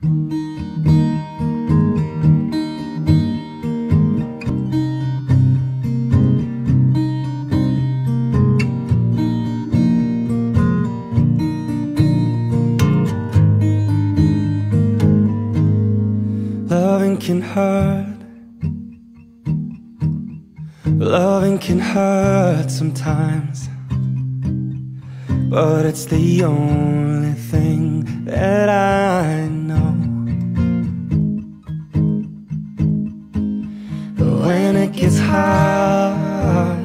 Loving can hurt. Loving can hurt sometimes. But it's the only thing that I know. When it gets hard,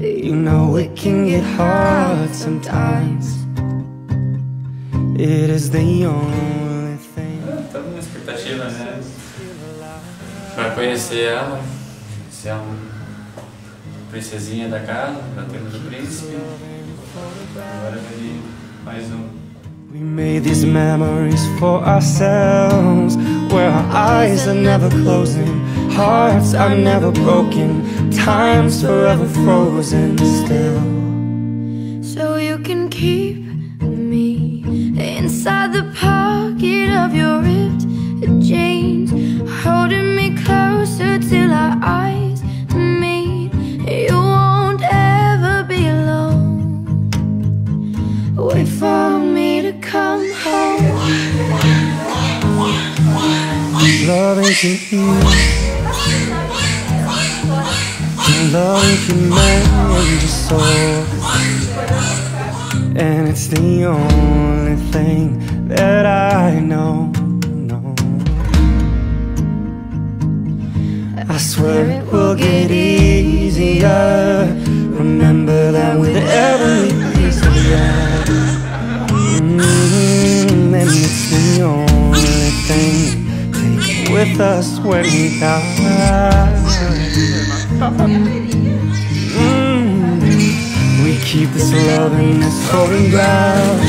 you know it can get hard sometimes. It is the only thing. Na expectativa, né? Pra conhecer ela, ser a princesinha da casa, já temos príncipe. We made these memories for ourselves Where our eyes are never closing Hearts are never broken Time's forever frozen still. So you can keep me inside the pocket Loving can heal Loving can mend your soul. And it's the only thing that I know, know. I swear it will get easier with us when we die Mm, We keep this love in this photograph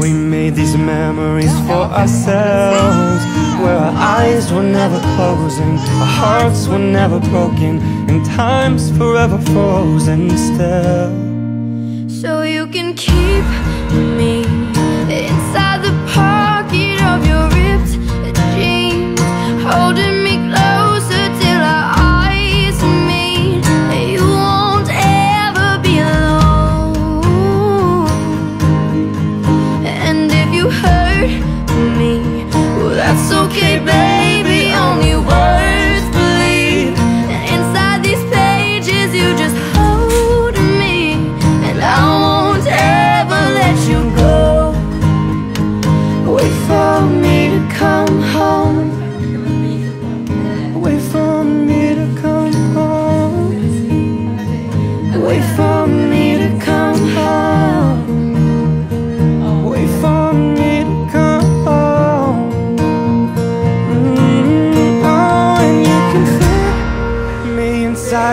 We made these memories for ourselves Where our eyes were never closing Our hearts were never broken And time's forever frozen still. So you can keep me inside the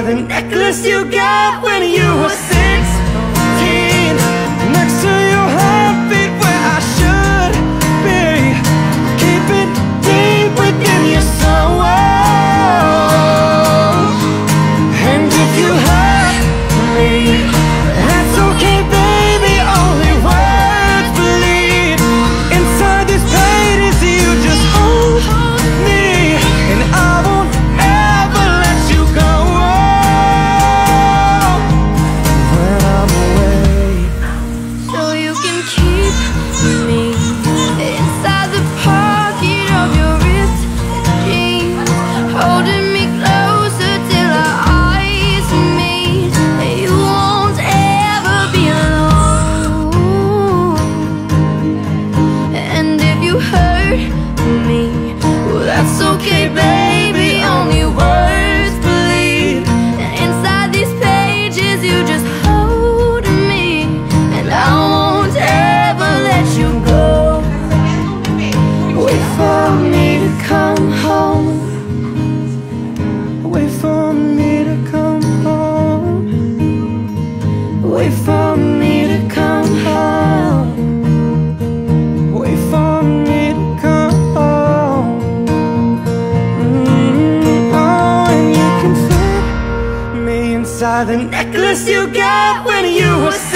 the necklace you got when you were that's okay, baby. by the necklace you got when you were